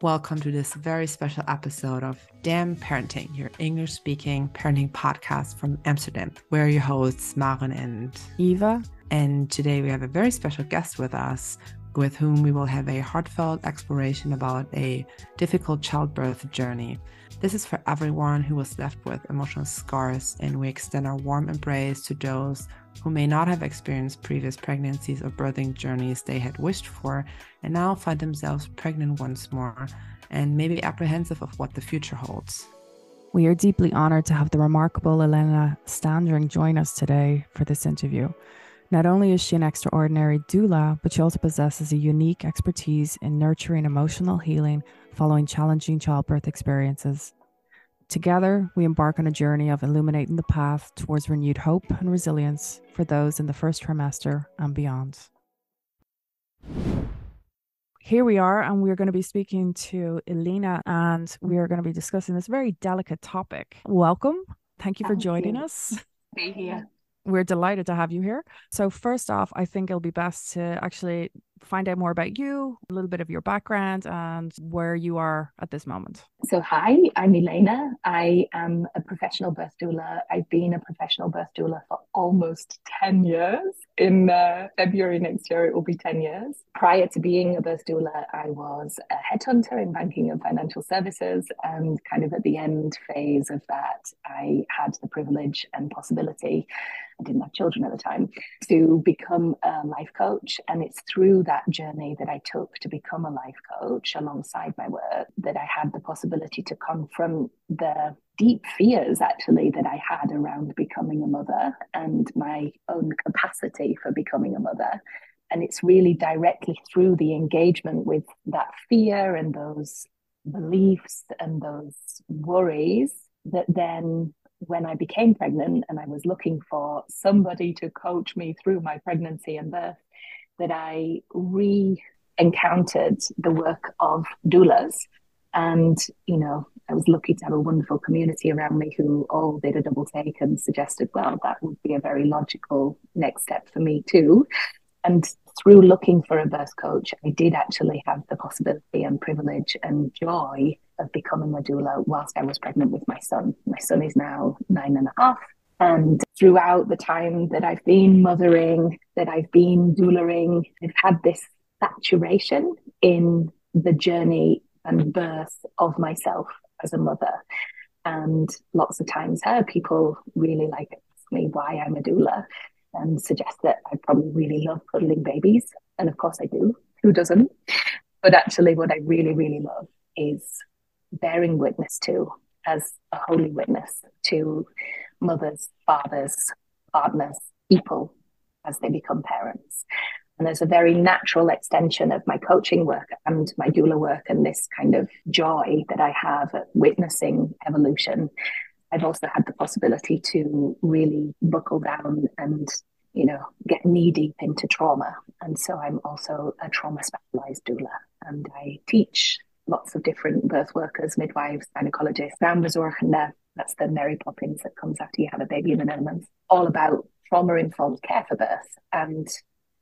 Welcome to this very special episode of Dam Parenting, your English speaking parenting podcast from Amsterdam. We're your hosts, Maren and Eva. And today we have a very special guest with us with whom we will have a heartfelt exploration about a difficult childbirth journey. This is for everyone who was left with emotional scars, and we extend our warm embrace to those who may not have experienced previous pregnancies or birthing journeys they had wished for and now find themselves pregnant once more and maybe apprehensive of what the future holds. We are deeply honored to have the remarkable Ilena Standring join us today for this interview. Not only is she an extraordinary doula, but she also possesses a unique expertise in nurturing emotional healing following challenging childbirth experiences. Together, we embark on a journey of illuminating the path towards renewed hope and resilience for those in the first trimester and beyond. Here we are, and we're going to be speaking to Ilena, and we are going to be discussing this very delicate topic. Welcome. Thank you for Thank joining you. us. Be here. We're delighted to have you here. So, first off, I think it'll be best to actually find out more about you, a little bit of your background, and where you are at this moment. So, hi, I'm Ilena. I am a professional birth doula. I've been a professional birth doula for almost 10 years. In uh, February next year, it will be 10 years. Prior to being a birth doula, I was a headhunter in banking and financial services. And kind of at the end phase of that, I had the privilege and possibility, I didn't have children at the time, to become a life coach. And it's through that journey that I took to become a life coach alongside my work that I had the possibility to confront the deep fears actually that I had around becoming a mother and my own capacity for becoming a mother. And it's really directly through the engagement with that fear and those beliefs and those worries that then when I became pregnant and I was looking for somebody to coach me through my pregnancy and birth, that I re encountered the work of doulas. And, you know, I was lucky to have a wonderful community around me who oh, all did a double take and suggested, well, that would be a very logical next step for me too. And through looking for a birth coach, I did actually have the possibility and privilege and joy of becoming a doula whilst I was pregnant with my son. My son is now nine and a half. And throughout the time that I've been mothering, that I've been doulaing, I've had this saturation in the journey and birth of myself as a mother. And lots of times her people really like ask me why I'm a doula and suggest that I probably really love cuddling babies. And of course I do. Who doesn't? But actually what I really, really love is bearing witness to as a holy witness to mothers, fathers, partners, people as they become parents. And there's a very natural extension of my coaching work and my doula work and this kind of joy that I have at witnessing evolution. I've also had the possibility to really buckle down and, you know, get knee deep into trauma. And so I'm also a trauma specialized doula and I teach lots of different birth workers, midwives, gynecologists, Kraamverzorgende. That's the Mary Poppins that comes after you have a baby in the Netherlands, all about trauma informed care for birth. And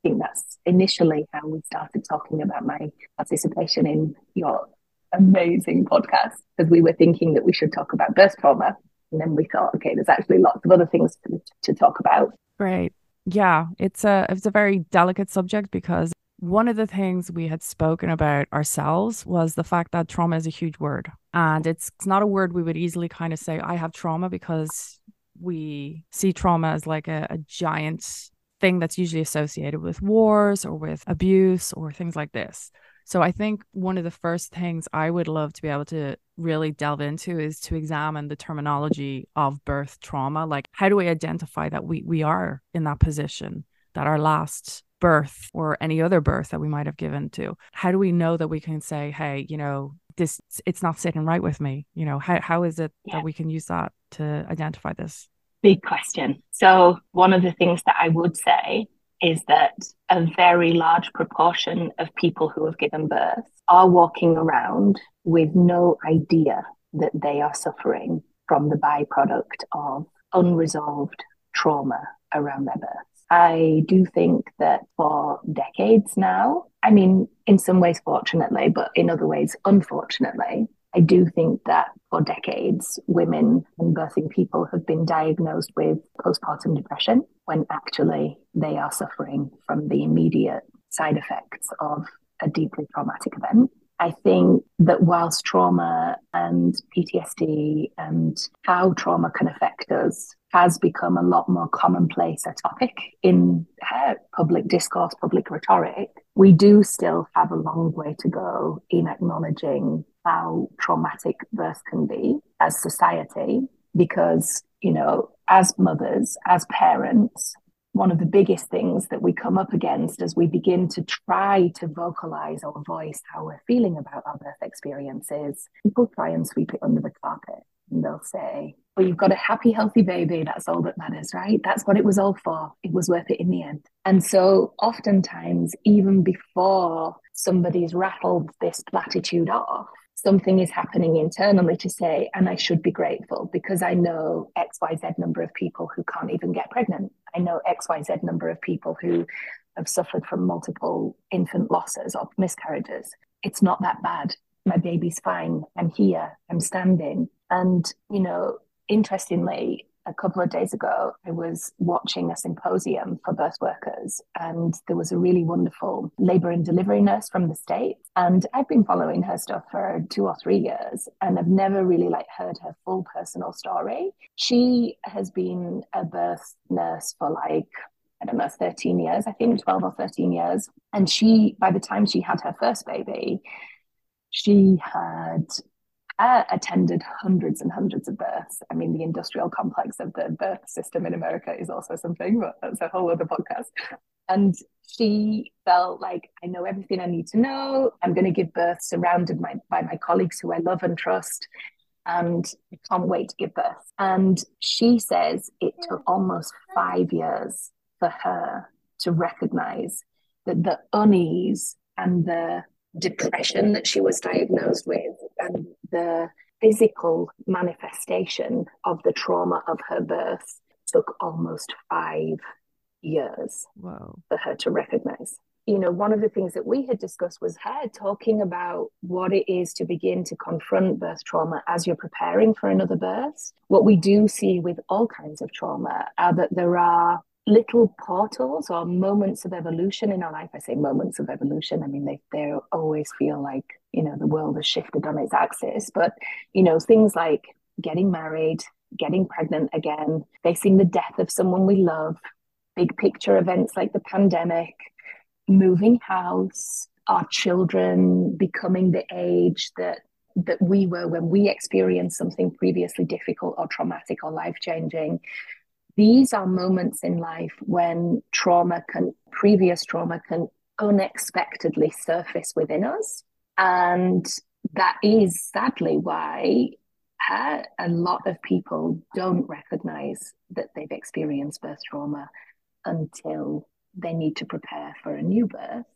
think that's initially how we started talking about my participation in your amazing podcast because we were thinking that we should talk about birth trauma. And then we thought, okay, there's actually lots of other things to, to talk about. Right. Yeah, it's a it's a very delicate subject because one of the things we had spoken about ourselves was the fact that trauma is a huge word. And it's, it's not a word we would easily kind of say, I have trauma, because we see trauma as like a, a giant thing that's usually associated with wars or with abuse or things like this. So I think one of the first things I would love to be able to really delve into is to examine the terminology of birth trauma. Like how do we identify that we we are in that position, that our last birth or any other birth that we might have given to? How do we know that we can say, hey, you know, this it's not sitting right with me? You know, how how is it Yeah. that we can use that to identify this? Big question. So, one of the things that I would say is that a very large proportion of people who have given birth are walking around with no idea that they are suffering from the byproduct of unresolved trauma around their births. I do think that for decades now, I mean, in some ways, fortunately, but in other ways, unfortunately, I do think that for decades, women and birthing people have been diagnosed with postpartum depression when actually they are suffering from the immediate side effects of a deeply traumatic event. I think that whilst trauma and PTSD and how trauma can affect us has become a lot more commonplace a topic in uh, public discourse, public rhetoric, we do still have a long way to go in acknowledging how traumatic birth can be as society because, you know, as mothers, as parents, one of the biggest things that we come up against as we begin to try to vocalize or voice how we're feeling about our birth experiences, people try and sweep it under the carpet and they'll say, Well, you've got a happy, healthy baby. That's all that matters, right? That's what it was all for. It was worth it in the end. And so, oftentimes, even before somebody's rattled this platitude off, something is happening internally to say, and I should be grateful because I know XYZ number of people who can't even get pregnant. I know XYZ number of people who have suffered from multiple infant losses or miscarriages. It's not that bad. My baby's fine. I'm here. I'm standing. And, you know, interestingly, a couple of days ago, I was watching a symposium for birth workers, and there was a really wonderful labor and delivery nurse from the States. And I've been following her stuff for two or three years, and I've never really like heard her full personal story. She has been a birth nurse for like I don't know, 13 years, I think 12 or 13 years. And she, by the time she had her first baby, she had uh, attended hundreds and hundreds of births. I mean, the industrial complex of the birth system in America is also something, but that's a whole other podcast. And she felt like, I know everything I need to know. I'm going to give birth surrounded my, by my colleagues who I love and trust. And I can't wait to give birth. And she says it took almost five years for her to recognize that the unease and the depression that she was diagnosed with and the physical manifestation of the trauma of her birth took almost five years Wow. for her to recognize. You know, one of the things that we had discussed was her talking about what it is to begin to confront birth trauma as you're preparing for another birth. What we do see with all kinds of trauma are that there are little portals or moments of evolution in our life. I say moments of evolution. I mean, they, they always feel like, you know, the world has shifted on its axis. But, you know, things like getting married, getting pregnant again, facing the death of someone we love, big picture events like the pandemic, moving house, our children becoming the age that that we were when we experienced something previously difficult or traumatic or life changing these are moments in life when trauma can, previous trauma can unexpectedly surface within us. And that is sadly why uh, a lot of people don't recognize that they've experienced birth trauma until they need to prepare for a new birth.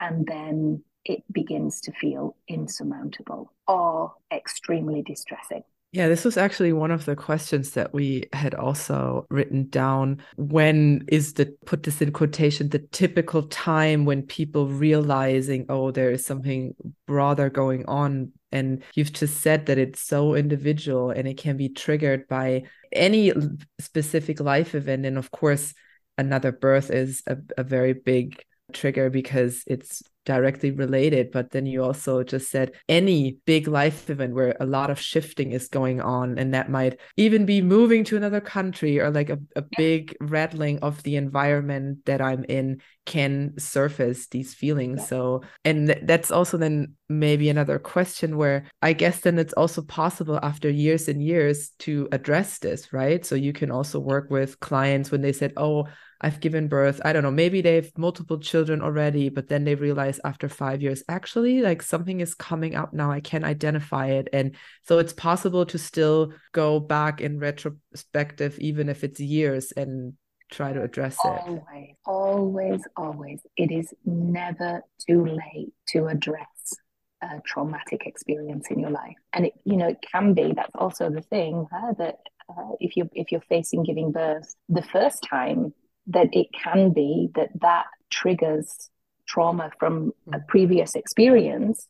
And then it begins to feel insurmountable or extremely distressing. Yeah, this was actually one of the questions that we had also written down. When is the, put this in quotation, the typical time when people realizing, oh, there is something broader going on? And you've just said that it's so individual and it can be triggered by any specific life event. And of course, another birth is a, a very big trigger because it's directly related but then you also just said any big life event where a lot of shifting is going on and that might even be moving to another country or like a, a big rattling of the environment that i'm in can surface these feelings so and th- that's also then maybe another question where i guess then it's also possible after years and years to address this right so you can also work with clients when they said oh I've given birth. I don't know, maybe they've multiple children already, but then they realize after five years, actually, like something is coming up now. I can identify it. And so it's possible to still go back in retrospective, even if it's years, and try to address it. Always, always, always. It is never too late to address a traumatic experience in your life. And it, you know, it can be, that's also the thing, huh, that uh, if you if you're facing giving birth the first time that it can be that that triggers trauma from a mm. previous experience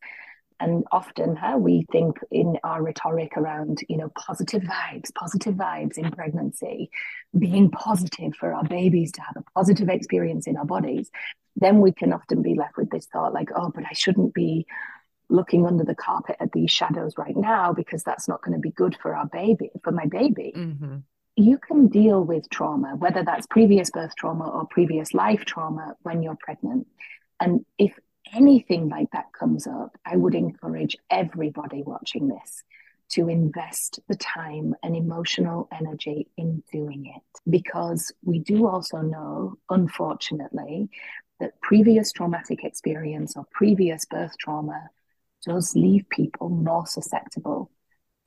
and often huh, we think in our rhetoric around you know positive vibes positive vibes in pregnancy being positive for our babies to have a positive experience in our bodies then we can often be left with this thought like oh but i shouldn't be looking under the carpet at these shadows right now because that's not going to be good for our baby for my baby mm-hmm. you can deal with trauma whether that's previous birth trauma or previous life trauma when you're pregnant and if anything like that comes up, I would encourage everybody watching this to invest the time and emotional energy in doing it. Because we do also know, unfortunately, that previous traumatic experience or previous birth trauma does leave people more susceptible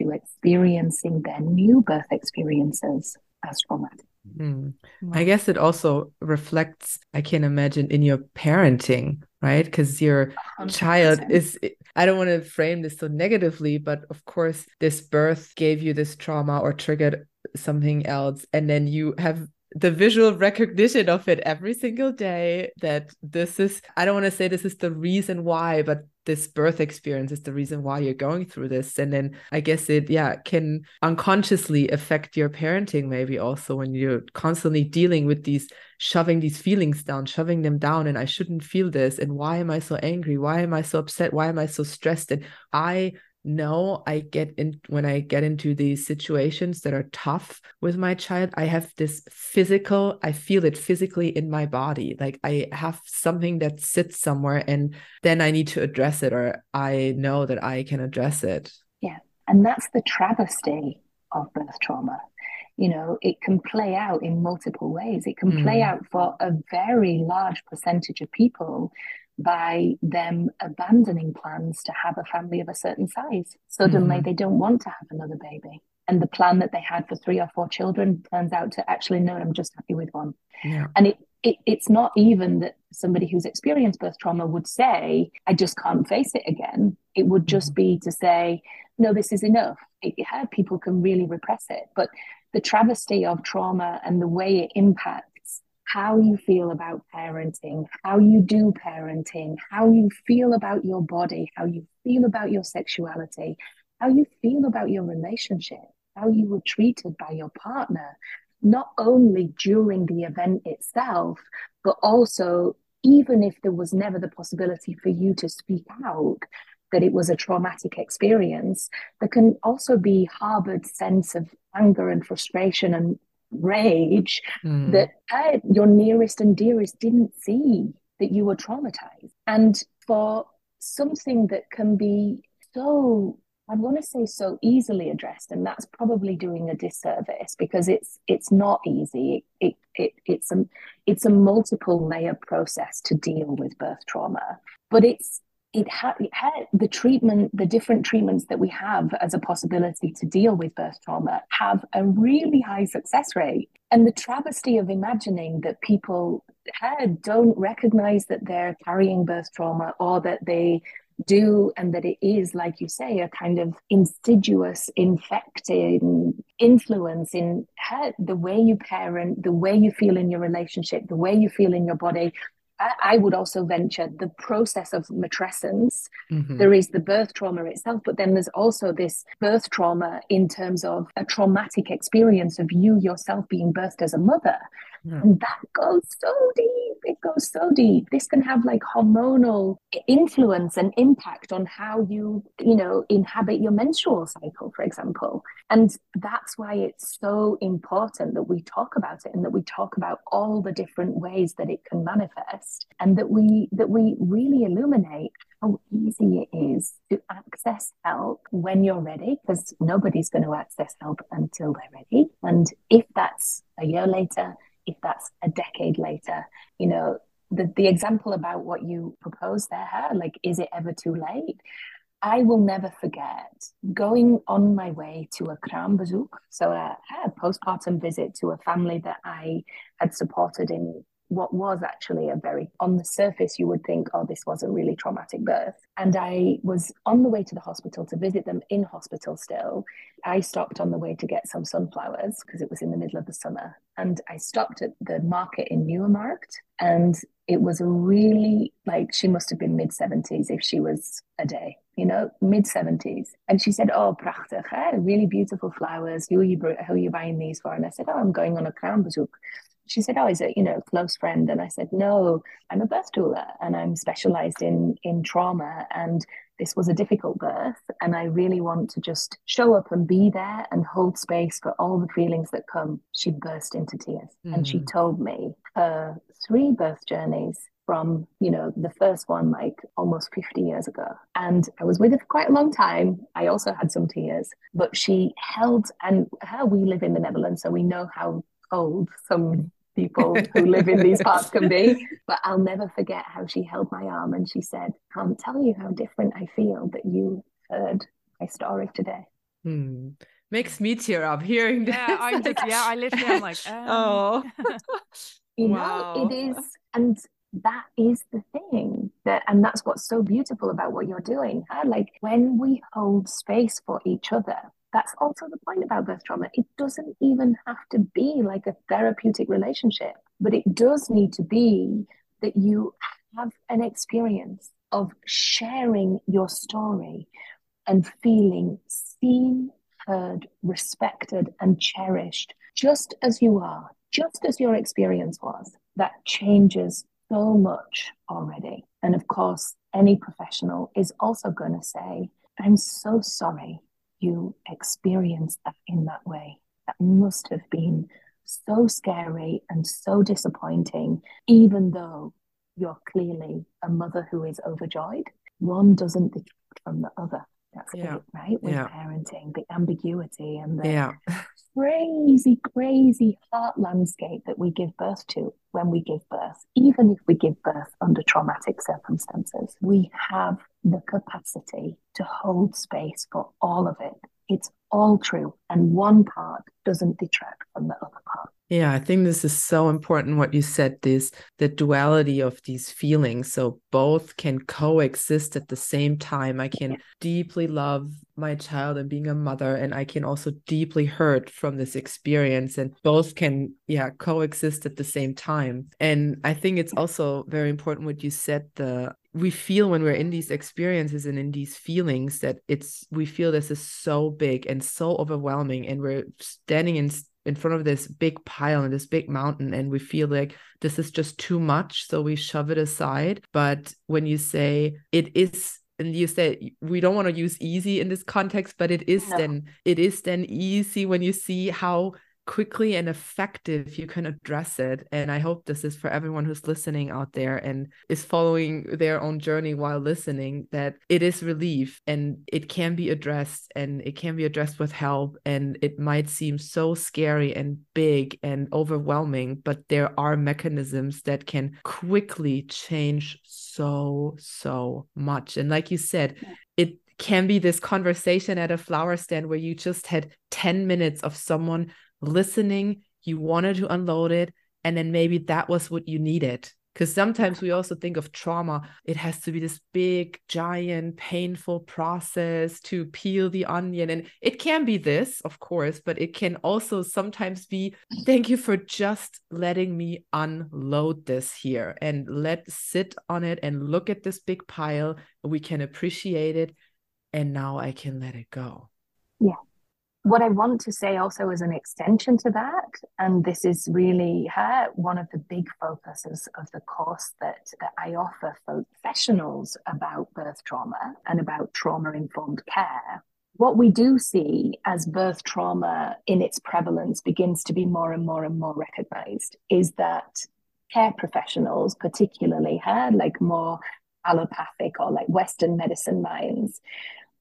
to experiencing their new birth experiences as traumatic. Mm. I guess it also reflects, I can imagine, in your parenting, right? Because your 100%. child is, I don't want to frame this so negatively, but of course, this birth gave you this trauma or triggered something else. And then you have the visual recognition of it every single day that this is i don't want to say this is the reason why but this birth experience is the reason why you're going through this. And then i guess it yeah can unconsciously affect your parenting maybe also when you're constantly dealing with these shoving these feelings down shoving them down and i shouldn't feel this and why am i so angry? Why am i so upset? Why am i so stressed? And i no i get in when i get into these situations that are tough with my child i have this physical i feel it physically in my body. Like i have something that sits somewhere and then i need to address it or i know that i can address it. Yeah and that's the travesty of birth trauma. You know it can play out in multiple ways. It can mm. play out for a very large percentage of people by them abandoning plans to have a family of a certain size. Suddenly, mm-hmm. they don't want to have another baby. And the plan that they had for three or four children turns out to actually, no, I'm just happy with one. Yeah. And it, it, it's not even that somebody who's experienced birth trauma would say, I just can't face it again. It would just mm-hmm. be to say, no, this is enough. It, people can really repress it. But the travesty of trauma and the way it impacts how you feel about parenting, how you do parenting, how you feel about your body, how you feel about your sexuality, how you feel about your relationship, how you were treated by your partner, not only during the event itself, but also even if there was never the possibility for you to speak out that it was a traumatic experience, there can also be harbored sense of anger and frustration and rage mm. that uh, your nearest and dearest didn't see that you were traumatized. And for something that can be so I want to say so easily addressed, and that's probably doing a disservice because it's it's not easy. It, it, it it's a it's a multiple layer process to deal with birth trauma, but it's it had, it had the treatment, the different treatments that we have as a possibility to deal with birth trauma have a really high success rate. And the travesty of imagining that people had, don't recognize that they're carrying birth trauma or that they do and that it is like you say a kind of insidious infecting influence in the way you parent the way you feel in your relationship the way you feel in your body I would also venture the process of matrescence. Mm-hmm. There is the birth trauma itself, but then there's also this birth trauma in terms of a traumatic experience of you yourself being birthed as a mother. Yeah. And that goes so deep. It goes so deep. This can have like hormonal influence and impact on how you, you know, inhabit your menstrual cycle, for example. And that's why it's so important that we talk about it and that we talk about all the different ways that it can manifest and that we that we really illuminate how easy it is to access help when you're ready, because nobody's going to access help until they're ready. And if that's a year later, if that's a decade later you know the, the example about what you proposed there like is it ever too late? I will never forget going on my way to a kraambezoek, so a, a postpartum visit to a family that I had supported in what was actually a very, on the surface, you would think, oh, this was a really traumatic birth. And I was on the way to the hospital to visit them in hospital still. I stopped on the way to get some sunflowers because it was in the middle of the summer. And I stopped at the market in Nieuwemarkt. And it was a really, like, she must have been mid 70s if she was a day you know, mid 70s. And she said, Oh, prachtig, eh? really beautiful flowers. Who are, you, who are you buying these for? And I said, Oh, I'm going on a kraambezoek she said, "Oh, is it you know close friend?" And I said, "No, I'm a birth doula, and I'm specialized in in trauma. And this was a difficult birth, and I really want to just show up and be there and hold space for all the feelings that come." She burst into tears, mm. and she mm. told me her three birth journeys from you know the first one like almost 50 years ago and i was with her for quite a long time i also had some tears but she held and her we live in the netherlands so we know how cold some people who live in these parts can be. But I'll never forget how she held my arm and she said, Can't tell you how different I feel that you heard my story today. Hmm. Makes me tear up hearing that. Yeah, I'm just, yeah, I literally am like, um... oh, you wow. know, it is, and that is the thing that, and that's what's so beautiful about what you're doing. Huh? Like when we hold space for each other, that's also the point about birth trauma. It doesn't even have to be like a therapeutic relationship, but it does need to be that you have an experience of sharing your story and feeling seen, heard, respected, and cherished just as you are, just as your experience was. That changes so much already. And of course, any professional is also going to say, I'm so sorry you experienced that in that way. That must have been so scary and so disappointing, even though you're clearly a mother who is overjoyed. One doesn't detract from the other. That's yeah. it, right? With yeah. parenting, the ambiguity and the yeah. crazy, crazy heart landscape that we give birth to when we give birth, even if we give birth under traumatic circumstances, we have the capacity to hold space for all of it. It's all true, and one part doesn't detract from the other part. Yeah, I think this is so important what you said this the duality of these feelings so both can coexist at the same time. I can yeah. deeply love my child and being a mother and I can also deeply hurt from this experience and both can yeah coexist at the same time. And I think it's also very important what you said the we feel when we're in these experiences and in these feelings that it's we feel this is so big and so overwhelming and we're standing in in front of this big pile and this big mountain and we feel like this is just too much so we shove it aside but when you say it is and you said we don't want to use easy in this context but it is no. then it is then easy when you see how quickly and effective you can address it. And I hope this is for everyone who's listening out there and is following their own journey while listening that it is relief and it can be addressed and it can be addressed with help. And it might seem so scary and big and overwhelming, but there are mechanisms that can quickly change so, so much. And like you said, it can be this conversation at a flower stand where you just had 10 minutes of someone listening, you wanted to unload it, and then maybe that was what you needed. Because sometimes we also think of trauma, it has to be this big, giant, painful process to peel the onion. And it can be this, of course, but it can also sometimes be thank you for just letting me unload this here and let sit on it and look at this big pile. We can appreciate it. And now I can let it go. Yeah what I want to say also as an extension to that, and this is really her, one of the big focuses of the course that, that I offer for professionals about birth trauma and about trauma informed care. What we do see as birth trauma in its prevalence begins to be more and more and more recognized is that care professionals, particularly her, like more allopathic or like Western medicine minds,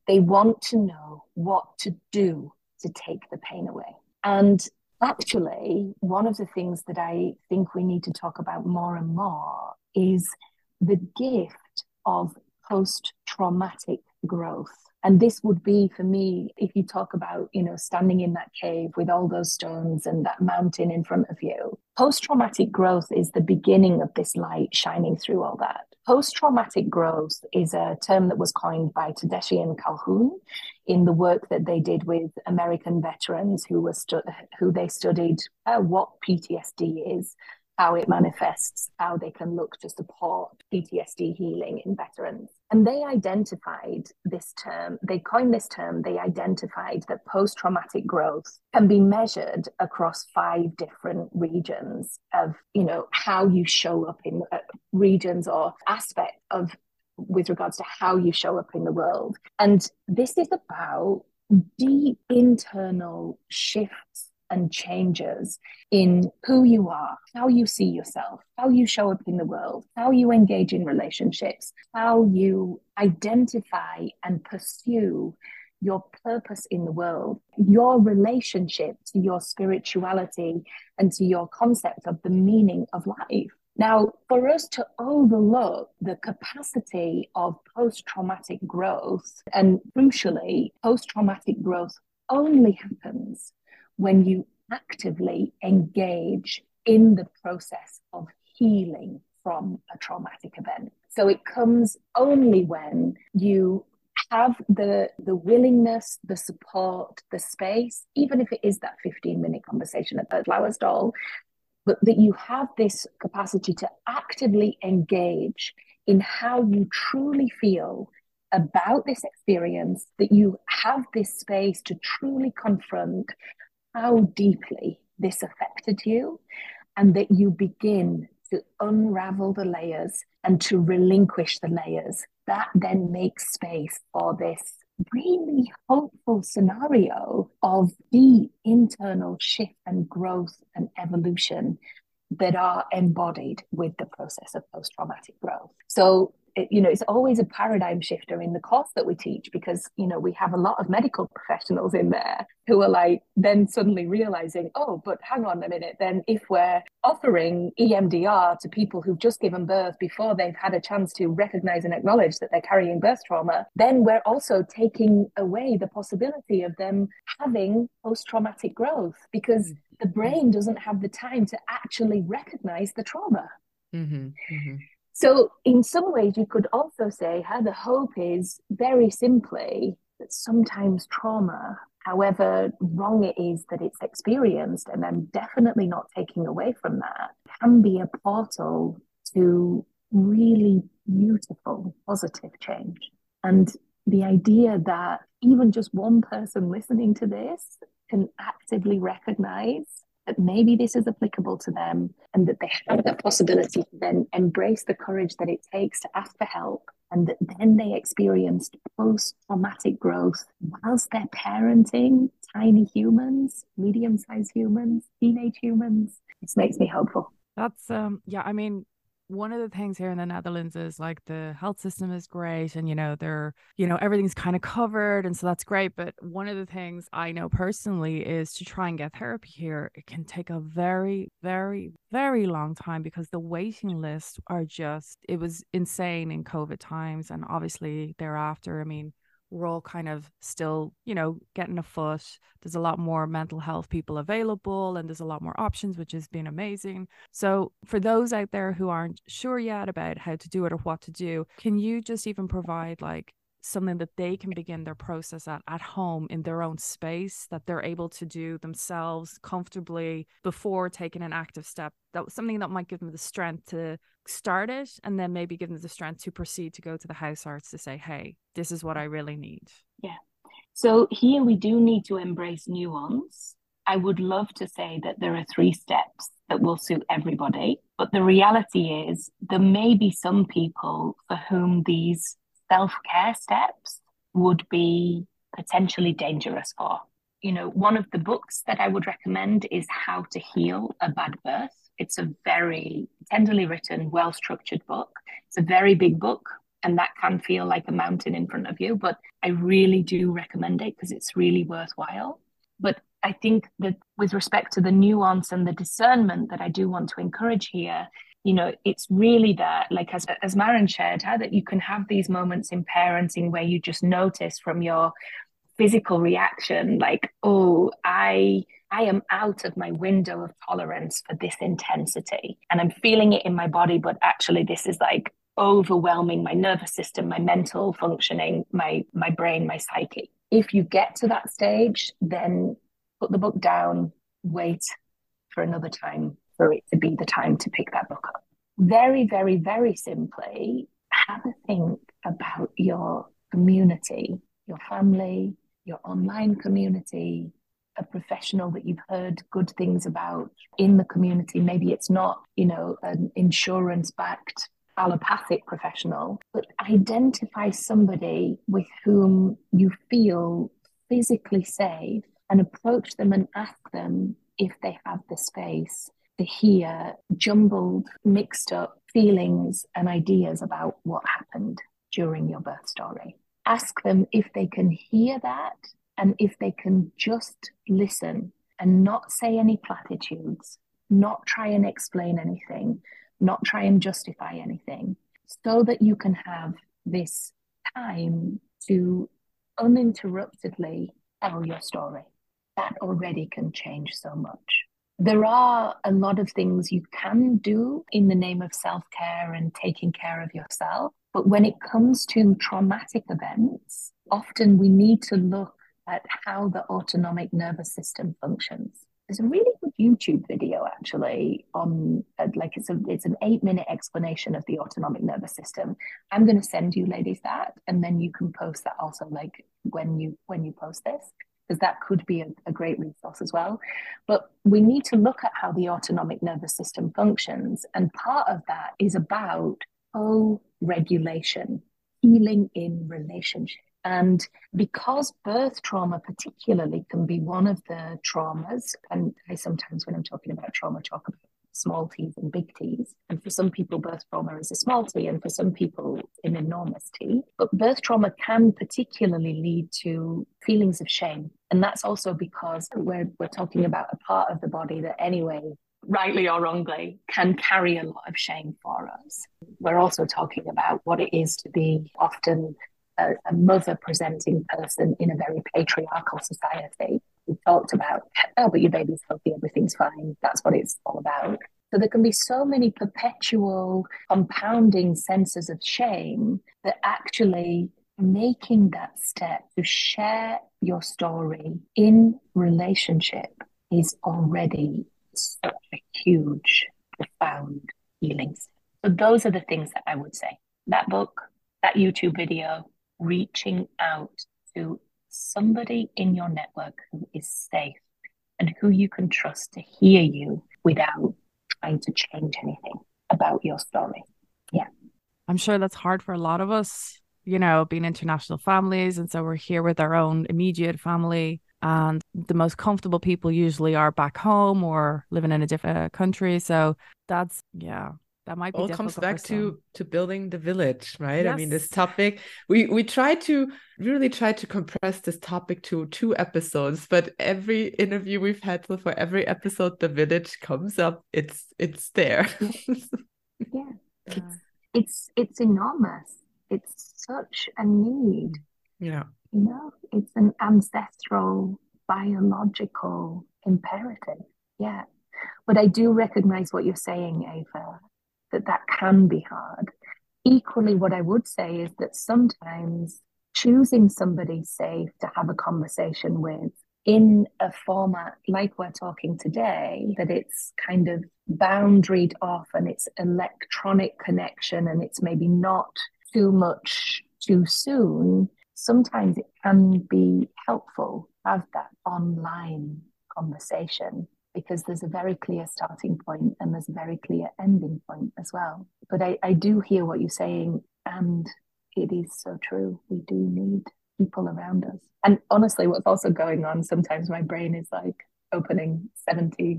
they want to know what to do to take the pain away. And actually, one of the things that I think we need to talk about more and more is the gift of post traumatic growth And this would be for me, if you talk about, you know, standing in that cave with all those stones and that mountain in front of you, post traumatic growth is the beginning of this light shining through all that. Post traumatic growth is a term that was coined by Tedeschi and Calhoun in the work that they did with American veterans who were stu- who they studied uh, what PTSD is how it manifests, how they can look to support PTSD healing in veterans. And they identified this term, they coined this term, they identified that post traumatic growth can be measured across five different regions of, you know, how you show up in uh, regions or aspect of with regards to how you show up in the world. And this is about deep internal shifts and changes in who you are, how you see yourself, how you show up in the world, how you engage in relationships, how you identify and pursue your purpose in the world, your relationship to your spirituality and to your concept of the meaning of life. Now, for us to overlook the capacity of post traumatic growth, and crucially, post traumatic growth only happens when you actively engage in the process of healing from a traumatic event. So it comes only when you have the the willingness, the support, the space, even if it is that 15 minute conversation at the flower stall, but that you have this capacity to actively engage in how you truly feel about this experience, that you have this space to truly confront how deeply this affected you and that you begin to unravel the layers and to relinquish the layers. That then makes space for this really hopeful scenario of the internal shift and growth and evolution that are embodied with the process of post traumatic growth. So you know it's always a paradigm shifter in the course that we teach because you know we have a lot of medical professionals in there who are like then suddenly realizing oh but hang on a minute then if we're offering EMDR to people who've just given birth before they've had a chance to recognize and acknowledge that they're carrying birth trauma then we're also taking away the possibility of them having post-traumatic growth because mm-hmm. the brain doesn't have the time to actually recognize the trauma mm-hmm. Mm-hmm. So, in some ways, you could also say how the hope is very simply that sometimes trauma, however wrong it is that it's experienced, and I'm definitely not taking away from that, can be a portal to really beautiful, positive change. And the idea that even just one person listening to this can actively recognize that maybe this is applicable to them and that they have that possibility to then embrace the courage that it takes to ask for help and that then they experienced post traumatic growth whilst they're parenting tiny humans, medium sized humans, teenage humans. This makes me hopeful. That's um yeah, I mean one of the things here in the Netherlands is like the health system is great and you know they're you know everything's kind of covered and so that's great but one of the things I know personally is to try and get therapy here it can take a very very very long time because the waiting lists are just it was insane in covid times and obviously thereafter I mean we're all kind of still, you know, getting a foot. There's a lot more mental health people available and there's a lot more options, which has been amazing. So, for those out there who aren't sure yet about how to do it or what to do, can you just even provide like something that they can begin their process at at home in their own space that they're able to do themselves comfortably before taking an active step. That was something that might give them the strength to start it and then maybe give them the strength to proceed to go to the huisarts to say hey this is what i really need. Yeah. So here we do need to embrace nuance. I would love to say that there are three steps that will suit everybody but the reality is there may be some people for whom these self care steps would be potentially dangerous for. You know, one of the books that I would recommend is How to Heal a Bad Birth. It's a very tenderly written, well structured book. It's a very big book, and that can feel like a mountain in front of you, but I really do recommend it because it's really worthwhile. But I think that with respect to the nuance and the discernment that I do want to encourage here, you know it's really that like as as Maren shared how that you can have these moments in parenting where you just notice from your physical reaction like oh i i am out of my window of tolerance for this intensity and i'm feeling it in my body but actually this is like overwhelming my nervous system my mental functioning my my brain my psyche. If you get to that stage then put the book down wait for another time for it to be the time to pick that book up very very very simply have a think about your community your family your online community, a professional that you've heard good things about in the community. Maybe it's not, you know, an insurance backed allopathic professional, but identify somebody with whom you feel physically safe and approach them and ask them if they have the space to hear jumbled, mixed up feelings and ideas about what happened during your birth story ask them if they can hear that and if they can just listen and not say any platitudes, not try and explain anything, not try and justify anything, so that you can have this time to uninterruptedly tell your story. That already can change so much. There are a lot of things you can do in the name of self care and taking care of yourself but when it comes to traumatic events, often we need to look at how the autonomic nervous system functions. There's a really good YouTube video actually on uh, like it's a it's an eight minute explanation of the autonomic nervous system. I'm going to send you ladies that, and then you can post that also like when you when you post this because that could be a, a, great resource as well. But we need to look at how the autonomic nervous system functions. And part of that is about oh, co-regulation, healing in relationship. And because birth trauma, particularly, can be one of the traumas, and I sometimes, when I'm talking about trauma, talk about small t's and big t's. And for some people, birth trauma is a small t, and for some people, an enormous t. But birth trauma can particularly lead to feelings of shame. And that's also because we're, we're talking about a part of the body that, anyway, rightly or wrongly, can carry a lot of shame for us. We're also talking about what it is to be often a, a mother presenting person in a very patriarchal society. We talked about, oh, but your baby's healthy, everything's fine. That's what it's all about. So there can be so many perpetual compounding senses of shame that actually making that step to share your story in relationship is already such a huge, profound healing. So those are the things that I would say. That book, that YouTube video, reaching out to somebody in your network who is safe and who you can trust to hear you without trying to change anything about your story. Yeah. I'm sure that's hard for a lot of us, you know, being international families. And so we're here with our own immediate family and the most comfortable people usually are back home or living in a different country so that's yeah that might be all comes back to to building the village right? Yes. i mean this topic we we try to really try to compress this topic to two episodes but every interview we've had so for every episode the village comes up it's it's there. Yeah. It's it's it's enormous. It's such a need. Yeah. You know, it's an ancestral, biological imperative. Yeah. But I do recognize what you're saying, Ava, that that can be hard. Equally, what I would say is that sometimes choosing somebody safe to have a conversation with in a format like we're talking today, that it's kind of boundaried off and it's electronic connection and it's maybe not too much too soon sometimes it can be helpful to have that online conversation because there's a very clear starting point and there's a very clear ending point as well. But I, I do hear what you're saying, and it is so true. We do need people around us. And honestly, what's also going on, sometimes my brain is like opening 70,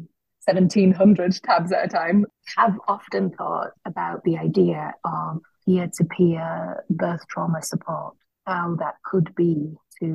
1700 tabs at a time. I've often thought about the idea of peer to peer birth trauma support how that could be to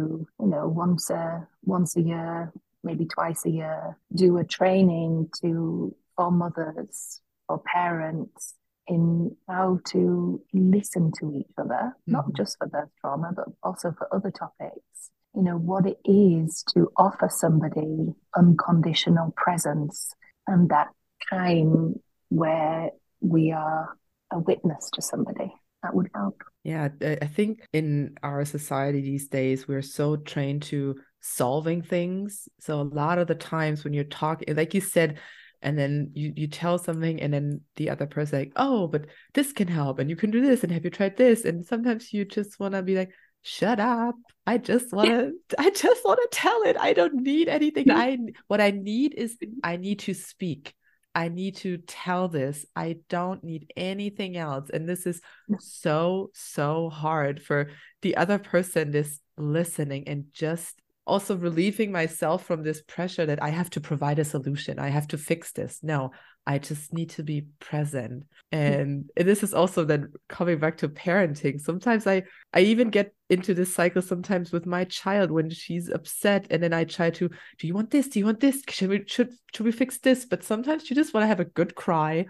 you know once a once a year maybe twice a year do a training to for mothers or parents in how to listen to each other, mm-hmm. not just for birth trauma, but also for other topics. You know, what it is to offer somebody unconditional presence and that time where we are a witness to somebody. That would help. Yeah, I think in our society these days, we're so trained to solving things. So a lot of the times when you're talking, eh, like you said, and then you you tell something and then the other person like oh but this can help and you can do this and have you tried this? And sometimes you just want to be like shut up. I just want to i just want to tell it. I don't need anything. I what i need is i need to speak. I need to tell this. I don't need anything else. And this is so so hard for the other person this listening and just also relieving myself from this pressure that I have to provide a solution. I have to fix this. No, I just need to be present. Mm. And, and this is also then coming back to parenting. Sometimes I I even get into this cycle sometimes with my child when she's upset and then I try to do you want this? Do you want this? Should we should should we fix this? But sometimes you just want to have a good cry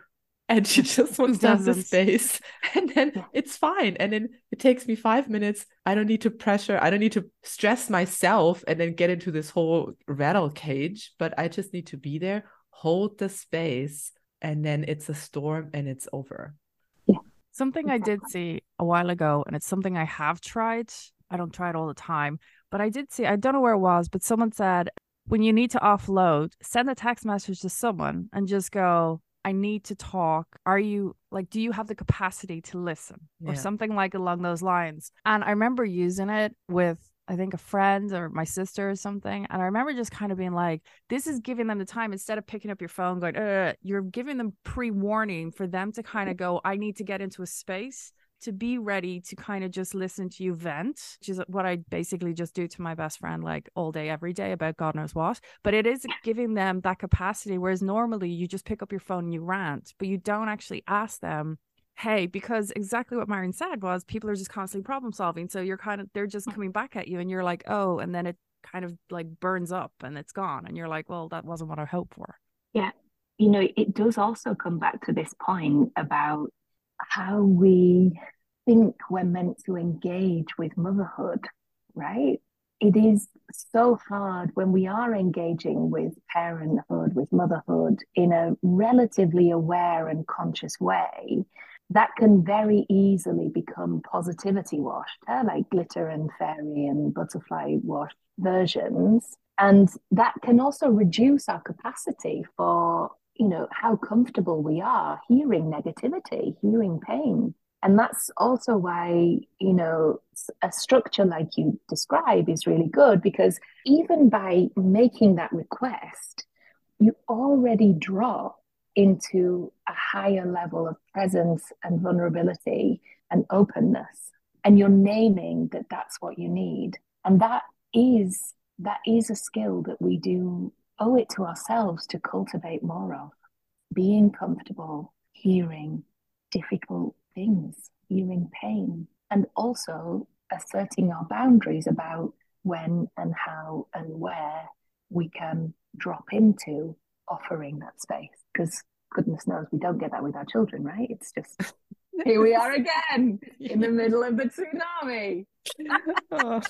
and she just wants to have the space and then yeah. it's fine. And then it takes me five minutes. I don't need to pressure i don't need to stress myself and then get into this whole rattle cage but i just need to be there hold the space and then it's a storm and it's over. Yeah. something i did see a while ago and it's something i have tried. I don't try it all the time but i did see i don't know where it was but someone said when you need to offload send a text message to someone and just go I need to talk. Are you like, do you have the capacity to listen yeah. or something like along those lines? And I remember using it with, I think, a friend or my sister or something. And I remember just kind of being like, this is giving them the time instead of picking up your phone, going, uh, uh, uh, you're giving them pre warning for them to kind of mm. go, I need to get into a space to be ready to kind of just listen to you vent, which is what I basically just do to my best friend like all day, every day about God knows what. But it is giving them that capacity. Whereas normally you just pick up your phone and you rant, but you don't actually ask them, hey, because exactly what Marion said was people are just constantly problem solving. So you're kind of, they're just mm. coming back at you and you're like, oh, and then it kind of like burns up and it's gone. And you're like, well, that wasn't what I hoped for. Yeah. You know, it does also come back to this point about how we think we're meant to engage with motherhood, right? It is so hard when we are engaging with parenthood, with motherhood in a relatively aware and conscious way. That can very easily become positivity washed, eh? like glitter and fairy and butterfly washed versions. And that can also reduce our capacity for you know, how comfortable we are hearing negativity, hearing pain. And that's also why, you know, a structure like you describe is really good because even by making that request, you already drop into a higher level of presence and vulnerability and openness. And you're naming that that's what you need. And that is that is a skill that we do owe it to ourselves to cultivate more of being comfortable hearing difficult things, hearing pain, and also asserting our boundaries about when and how and where we can drop into offering that space. Because goodness knows we don't get that with our children, right? It's just here we are again in the middle of the tsunami. oh.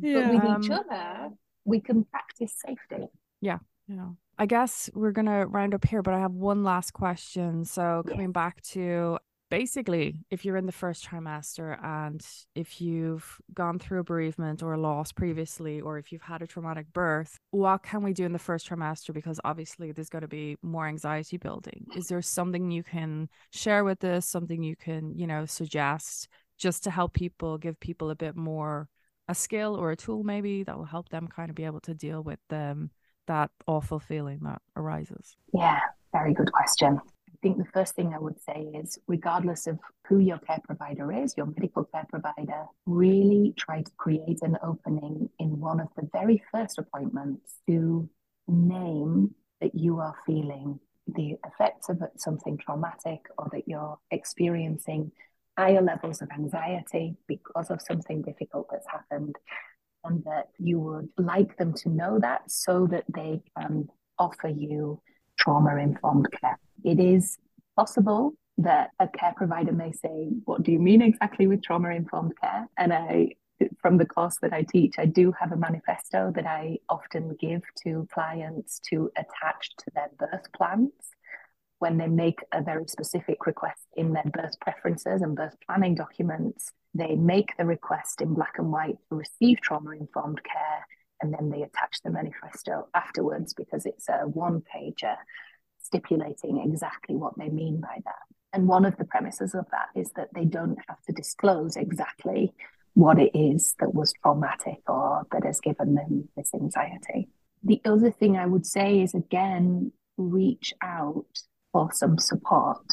yeah. But with each other, we can practice safety. Yeah. Yeah. I guess we're going to round up here, but I have one last question. So, coming back to basically, if you're in the first trimester and if you've gone through a bereavement or a loss previously, or if you've had a traumatic birth, what can we do in the first trimester? Because obviously, there's going to be more anxiety building. Is there something you can share with us, something you can, you know, suggest just to help people, give people a bit more a skill or a tool maybe that will help them kind of be able to deal with them that awful feeling that arises? Yeah, very good question. I think the first thing I would say is, regardless of who your care provider is, your medical care provider, really try to create an opening in one of the very first appointments to name that you are feeling the effects of something traumatic or that you're experiencing higher levels of anxiety because of something difficult that's happened and that you would like them to know that so that they can offer you trauma informed care. It is possible that a care provider may say, What do you mean exactly with trauma informed care? And I, from the course that I teach, I do have a manifesto that I often give to clients to attach to their birth plans when they make a very specific request in their birth preferences and birth planning documents. They make the request in black and white to receive trauma informed care, and then they attach the manifesto afterwards because it's a one pager stipulating exactly what they mean by that. And one of the premises of that is that they don't have to disclose exactly what it is that was traumatic or that has given them this anxiety. The other thing I would say is again, reach out for some support.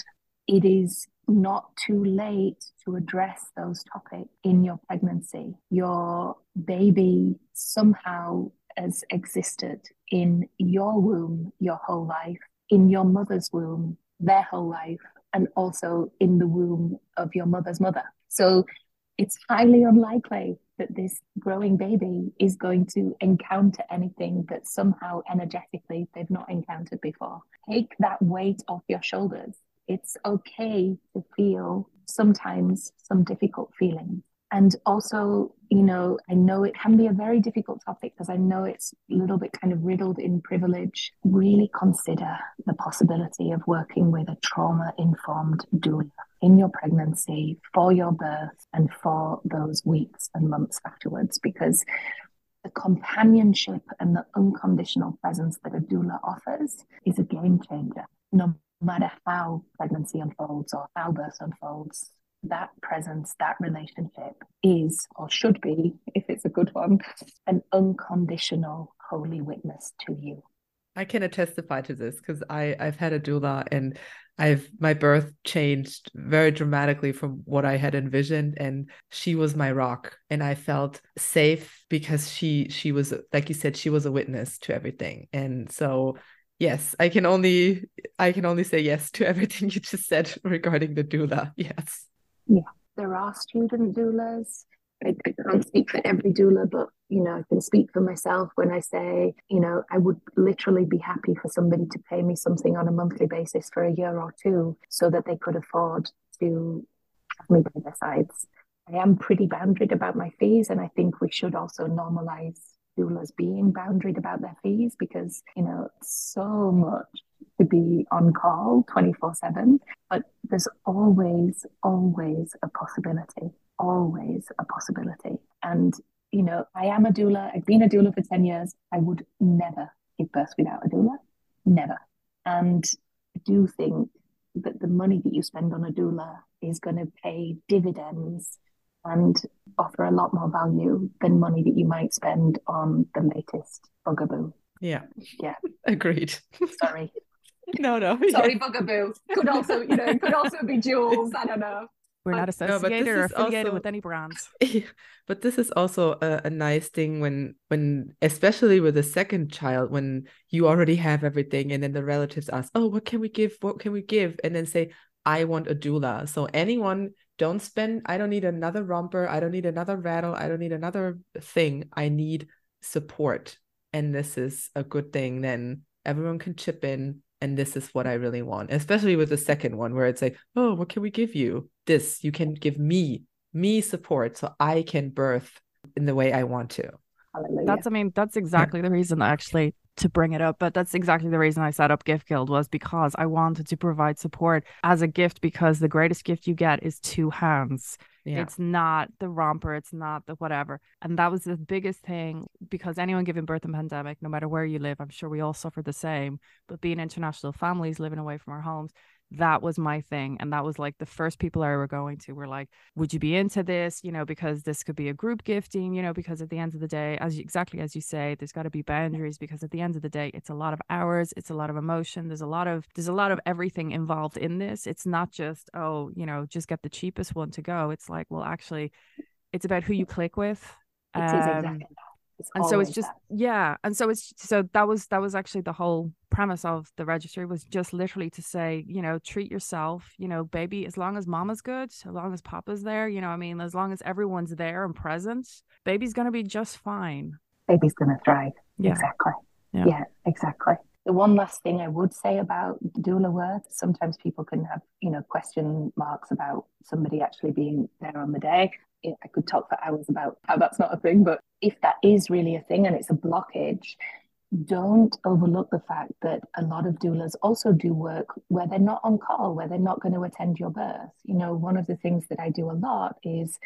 It is not too late to address those topics in your pregnancy. Your baby somehow has existed in your womb your whole life, in your mother's womb their whole life, and also in the womb of your mother's mother. So it's highly unlikely that this growing baby is going to encounter anything that somehow energetically they've not encountered before. Take that weight off your shoulders. It's okay to feel sometimes some difficult feelings. And also, you know, I know it can be a very difficult topic because I know it's a little bit kind of riddled in privilege. Really consider the possibility of working with a trauma informed doula in your pregnancy, for your birth, and for those weeks and months afterwards, because the companionship and the unconditional presence that a doula offers is a game changer. No matter how pregnancy unfolds or how birth unfolds, that presence, that relationship is or should be, if it's a good one, an unconditional holy witness to you. I can testify to this because I I've had a doula and I've my birth changed very dramatically from what I had envisioned and she was my rock and I felt safe because she she was like you said she was a witness to everything. And so yes I can only I can only say yes to everything you just said regarding the doula. Yes yeah there are student doulas I, I can't speak for every doula, but you know, I can speak for myself when I say, you know, I would literally be happy for somebody to pay me something on a monthly basis for a year or two so that they could afford to have me by their sides. I am pretty boundaried about my fees, and I think we should also normalize doulas being boundaried about their fees because, you know, so much to be on call 24 7, but there's always, always a possibility always a possibility. And, you know, I am a doula. I've been a doula for 10 years. I would never give birth without a doula. Never. And I do think that the money that you spend on a doula is going to pay dividends and offer a lot more value than money that you might spend on the latest bugaboo. Yeah. Yeah. Agreed. Sorry. no, no. Sorry, yeah. bugaboo. Could also, you know, could also be Joolz. I don't know. We're not uh, associated no, or affiliated also, with any brands. but this is also a, a, nice thing when when especially with a second child, when you already have everything and then the relatives ask, Oh, what can we give? What can we give? And then say, I want a doula. So anyone don't spend, I don't need another romper, I don't need another rattle, I don't need another thing. I need support. And this is a good thing. Then everyone can chip in and this is what I really want, especially with the second one where it's like, oh, what can we give you? This, you can give me, me support so I can birth in the way I want to. Hallelujah. That's, I mean, that's exactly the reason actually to bring it up, but that's exactly the reason I set up Gift Guild was because I wanted to provide support as a gift because the greatest gift you get is two hands. Yeah. It's not the romper, it's not the whatever. And that was the biggest thing because anyone giving birth in pandemic, no matter where you live, I'm sure we all suffer the same. But being international families living away from our homes, that was my thing and that was like the first people i were going to were like would you be into this? You know because this could be a group gifting you know because at the end of the day as you, exactly as you say there's got to be boundaries because at the end of the day it's a lot of hours it's a lot of emotion there's a lot of there's a lot of everything involved in this. It's not just oh you know just get the cheapest one to go. It's like well actually it's about who you click with. Um, exactly and so it's just that. yeah and so it's so that was that was actually the whole premise of the registry was just literally to say you know treat yourself you know baby as long as mama's good as long as papa's there you know i mean as long as everyone's there and present baby's going to be just fine baby's going to thrive yeah. exactly yeah. yeah exactly The one last thing I would say about doula work, sometimes people can have, you know, question marks about somebody actually being there on the day. I could talk for hours about how that's not a thing, but if that is really a thing and it's a blockage, don't overlook the fact that a lot of doulas also do work where they're not on call, where they're not going to attend your birth. You know, one of the things that I do a lot is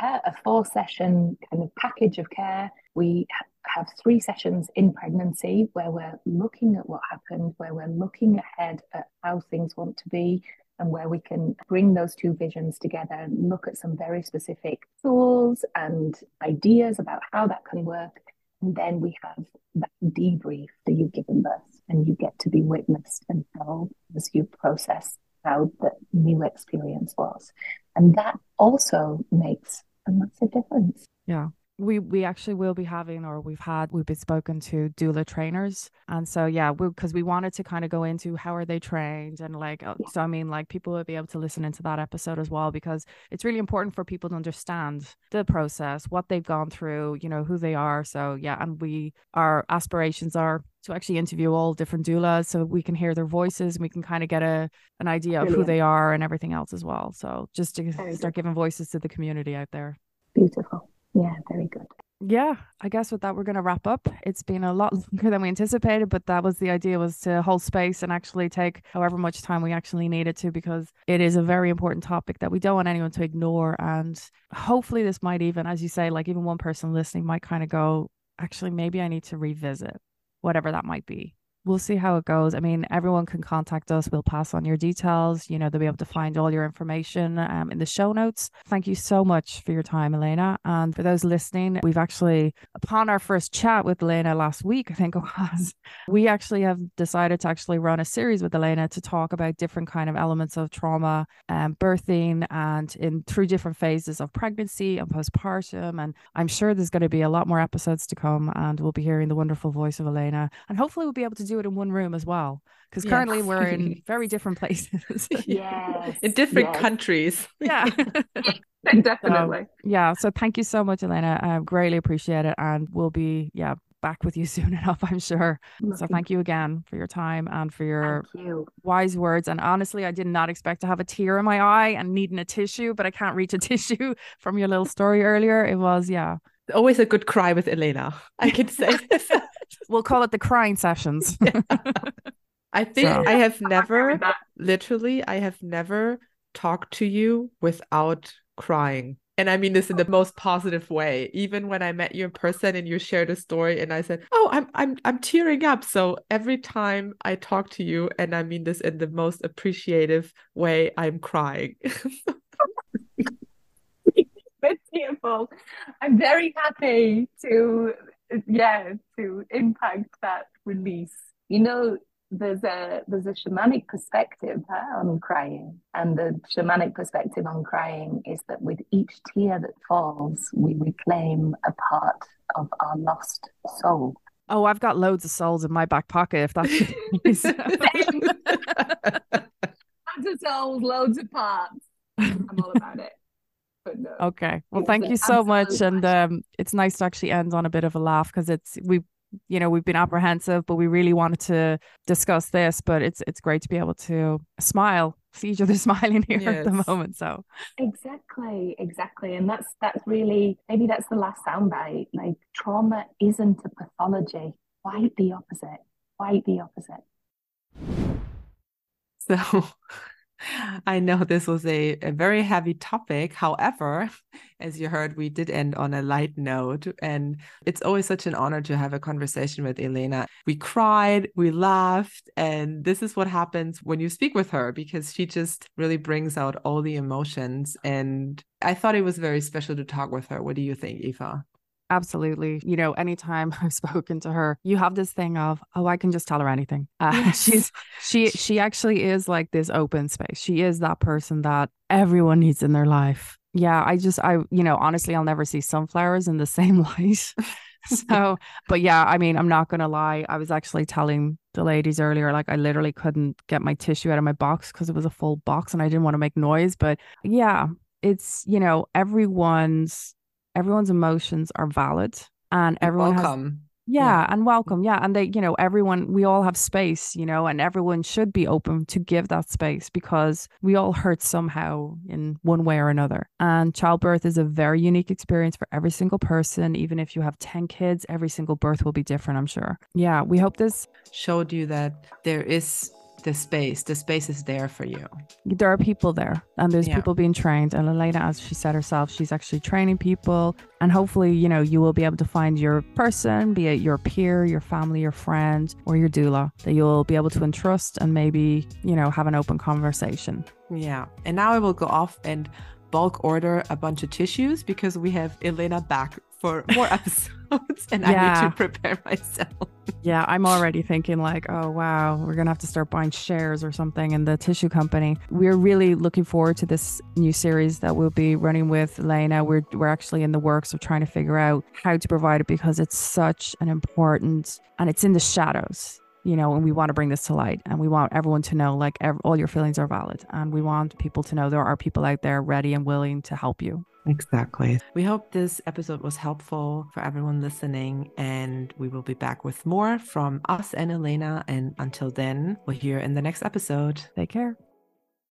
uh, a four session kind of package of care. We have three sessions in pregnancy where we're looking at what happened, where we're looking ahead at how things want to be, and where we can bring those two visions together and look at some very specific tools and ideas about how that can work. And then we have that debrief that you've given birth and you get to be witnessed and held as you process how the new experience was. And that also makes a massive difference. Yeah we we actually will be having or we've had we've been spoken to doula trainers. And so yeah because we, we, wanted to kind of go into how are they trained and like uh, so i mean like people will be able to listen into that episode as well because it's really important for people to understand the process what they've gone through you know who they are. So yeah and we our aspirations are to actually interview all different doulas so we can hear their voices and we can kind of get a an idea Brilliant. of who they are and everything else as well. So just to start giving voices to the community out there. Beautiful yeah, very good. Yeah, I guess with that we're going to wrap up. It's been a lot longer than we anticipated, but that was the idea was to hold space and actually take however much time we actually needed to because it is a very important topic that we don't want anyone to ignore and hopefully this might even as you say like even one person listening might kind of go actually maybe I need to revisit whatever that might be we'll see how it goes. I mean, everyone can contact us. We'll pass on your details. You know, they'll be able to find all your information um, in the show notes. Thank you so much for your time, Ilena. And for those listening, we've actually, upon our first chat with Ilena last week, I think it was, we actually have decided to actually run a series with Ilena to talk about different kind of elements of trauma and um, birthing and in through different phases of pregnancy and postpartum. And I'm sure there's going to be a lot more episodes to come and we'll be hearing the wonderful voice of Ilena. And hopefully we'll be able to do it in one room as well because yes. currently we're in very different places. Yes. In different yes. countries. Yeah. Definitely. So, yeah so thank you so much ilena. I greatly appreciate it and we'll be yeah back with you soon enough i'm sure. Looking. so thank you again for your time and for your you. wise words and honestly i did not expect to have a tear in my eye and needing a tissue but i can't reach a tissue from your little story earlier. It was yeah. Always a good cry with ilena i could say we'll call it the crying sessions. Yeah. I think so. I have never, literally, I have never talked to you without crying. And I mean this in the most positive way. Even when I met you in person and you shared a story and I said, "Oh, I'm I'm I'm tearing up." So every time I talk to you and I mean this in the most appreciative way, I'm crying. it's beautiful. I'm very happy to yeah to impact that release. You know there's a there's a shamanic perspective huh, on crying. And the shamanic perspective on crying is that with each tear that falls we reclaim a part of our lost soul. Oh i've got loads of souls in my back pocket if that's loads of souls loads of parts. I'm all about it no, okay. Well, thank you so much. And um, it's nice to actually end on a bit of a laugh because it's we you know we've been apprehensive but we really wanted to discuss this but it's it's great to be able to smile see each other smiling here yes. at the moment so exactly exactly and that's that's really maybe that's the last soundbite like trauma isn't a pathology quite the opposite quite the opposite so I know this was a, a very heavy topic. However, as you heard, we did end on a light note. And it's always such an honor to have a conversation with Ilena. We cried, we laughed, and this is what happens when you speak with her because she just really brings out all the emotions. And I thought it was very special to talk with her. What do you think, Eva? Absolutely. You know, anytime I've spoken to her, you have this thing of, oh, I can just tell her anything. Uh. She's she she actually is like this open space. She is that person that everyone needs in their life. Yeah, I just I you know, honestly, I'll never see sunflowers in the same light. so, but yeah, I mean, I'm not gonna lie. I was actually telling the ladies earlier, like I literally couldn't get my tissue out of my box because it was a full box and I didn't want to make noise. But yeah, it's you know, everyone's everyone's emotions are valid and everyone welcome. yeah, Yeah. and welcome yeah and they you know everyone we all have space you know and everyone should be open to give that space because we all hurt somehow in one way or another and childbirth is a very unique experience for every single person even if you have 10 kids every single birth will be different i'm sure yeah we hope this Showed you that there is the space. The space is there for you. there are people there and there's Yeah. people being trained and ilena as she said herself she's actually training people and hopefully you know you will be able to find your person be it your peer your family your friend or your doula that you'll be able to entrust and maybe you know have an open conversation Yeah. And now I will go off and bulk order a bunch of tissues because we have Ilena back for more episodes and I need to prepare myself. yeah i'm already thinking like oh wow we're gonna have to start buying shares or something in the tissue company. We're really looking forward to this new series that we'll be running with ilena. We're, we're actually in the works of trying to figure out how to provide it because it's such an important and it's in the shadows you know and we want to bring this to light and we want everyone to know like ev- all your feelings are valid and we want people to know there are people out there ready and willing to help you Exactly. We hope this episode was helpful for everyone listening, and we will be back with more from us and Ilena. And until then, we'll hear in the next episode. take care